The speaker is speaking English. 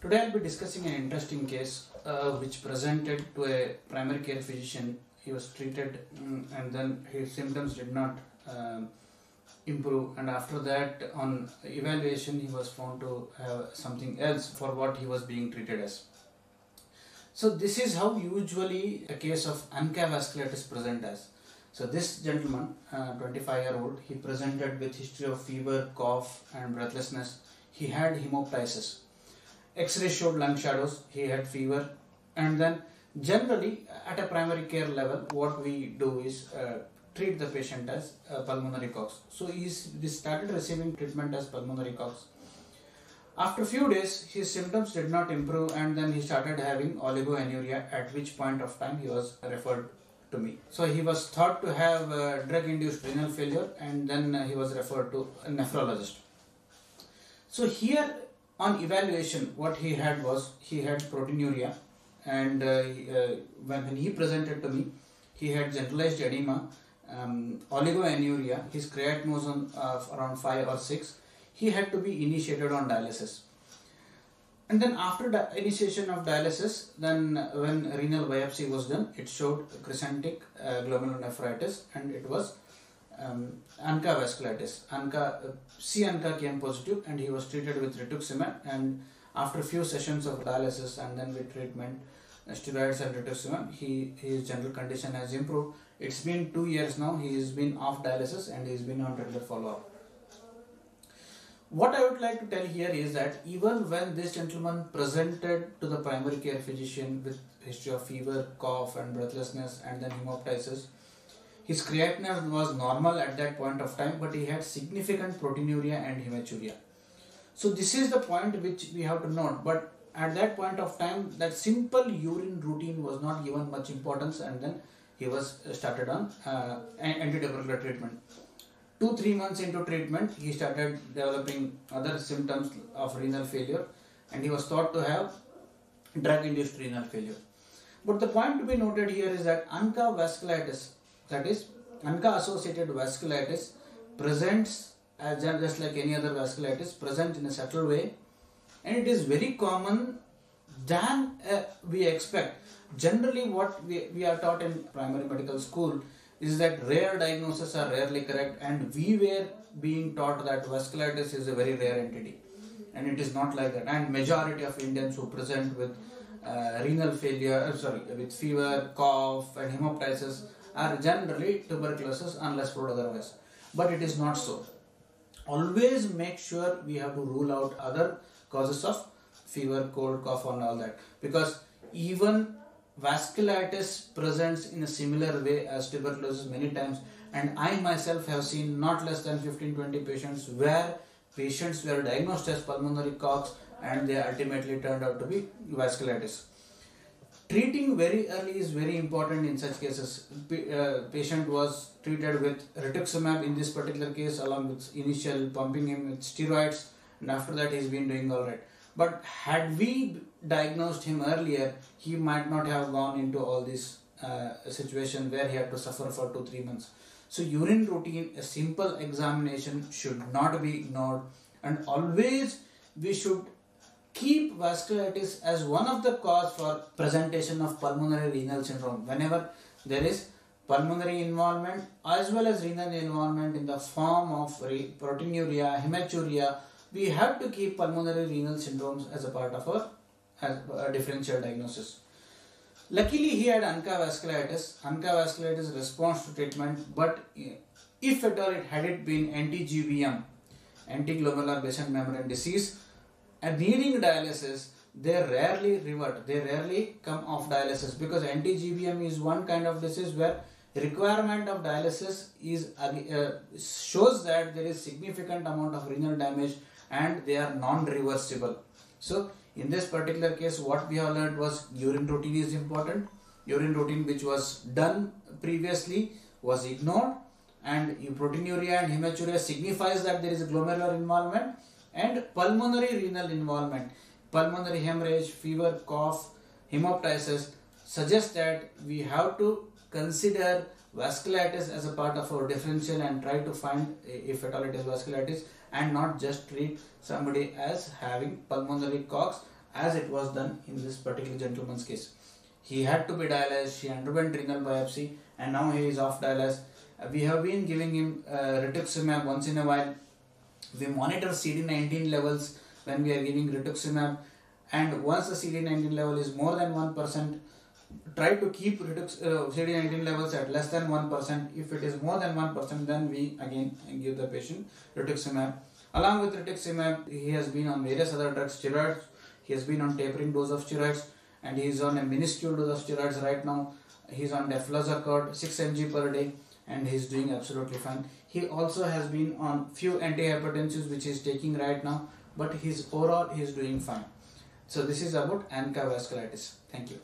Today I'll be discussing an interesting case uh, which presented to a primary care physician. He was treated mm, and then his symptoms did not um, improve and after that on evaluation he was found to have something else for what he was being treated as. So this is how usually a case of ANCA vasculitis present as. So this gentleman, uh, 25 year old, he presented with history of fever, cough and breathlessness. He had hemoptysis. X-ray showed lung shadows, he had fever and then generally at a primary care level what we do is uh, treat the patient as uh, pulmonary Koch's. So he started receiving treatment as pulmonary Koch's. After few days, his symptoms did not improve, and then he started having oligoanuria. At which point of time he was referred to me. So he was thought to have uh, drug-induced renal failure, and then he was referred to a nephrologist. So here, on evaluation, what he had was he had proteinuria, and uh, uh, when, when he presented to me, he had generalized edema, um, oligoanuria. His creatinine was on, around five or six he had to be initiated on dialysis. And then after the initiation of dialysis, then when renal biopsy was done, it showed crescentic uh, glomerulonephritis and it was um, ANCA vasculitis. ANCA, uh, C ANCA came positive and he was treated with rituximab and after a few sessions of dialysis and then with treatment, uh, steroids and rituximab, he, his general condition has improved. It's been two years now, he has been off dialysis and he's been on regular follow-up what I would like to tell here is that even when this gentleman presented to the primary care physician with history of fever, cough and breathlessness and then hemoptysis, his creatinine was normal at that point of time but he had significant proteinuria and hematuria. So this is the point which we have to note. But at that point of time that simple urine routine was not given much importance and then he was started on uh, antidepressant treatment. Two three months into treatment he started developing other symptoms of renal failure and he was thought to have drug induced renal failure. But the point to be noted here is that ANCA vasculitis that is ANCA associated vasculitis presents as just like any other vasculitis present in a subtle way. And it is very common than uh, we expect. Generally what we, we are taught in primary medical school is that rare diagnoses are rarely correct and we were being taught that vasculitis is a very rare entity. And it is not like that. And majority of Indians who present with uh, renal failure uh, sorry with fever cough and hemoptysis are generally tuberculosis unless proved otherwise. But it is not so. Always make sure we have to rule out other causes of fever cold cough and all that. Because even vasculitis presents in a similar way as tuberculosis many times. And I myself have seen not less than 15-20 patients where patients were diagnosed as pulmonary Koch's and they ultimately turned out to be vasculitis. Treating very early is very important in such cases. P uh, patient was treated with rituximab in this particular case along with initial pumping him with steroids and after that he's been doing alright. But had we diagnosed him earlier, he might not have gone into all this uh, situation where he had to suffer for two, three months. So urine routine, a simple examination should not be ignored and always we should keep vasculitis as one of the cause for presentation of pulmonary renal syndrome. Whenever there is pulmonary involvement as well as renal involvement in the form of proteinuria, hematuria, we have to keep pulmonary renal syndromes as a part of our as a differential diagnosis. Luckily, he had ANCA vasculitis. ANCA vasculitis response to treatment, but if at all it had it been anti-GBM, anti-glomerular basement membrane disease, and needing dialysis, they rarely revert. They rarely come off dialysis because anti-GBM is one kind of disease where requirement of dialysis is uh, shows that there is significant amount of renal damage and they are non-reversible. So in this particular case what we have learned was urine routine is important. Urine routine which was done previously was ignored and proteinuria and hematuria signifies that there is glomerular involvement and pulmonary renal involvement. Pulmonary hemorrhage, fever, cough, hemoptysis suggest that we have to consider vasculitis as a part of our differential and try to find if at all it is vasculitis and not just treat somebody as having pulmonary Koch's as it was done in this particular gentleman's case. He had to be dialyzed, he underwent renal biopsy, and now he is off dialysis. We have been giving him uh, rituximab once in a while. We monitor CD19 levels when we are giving rituximab, and once the CD19 level is more than 1%, try to keep redux, uh, CD19 levels at less than 1%. If it is more than 1%, then we again give the patient rituximab. Along with rituximab, he has been on various other drugs, steroids. He has been on tapering dose of steroids, and he is on a minuscule dose of steroids right now. He is on deflazacort 6 mg per day, and he is doing absolutely fine. He also has been on few antihypertensives which he is taking right now, but his overall he is doing fine. So this is about ANCA vasculitis. Thank you.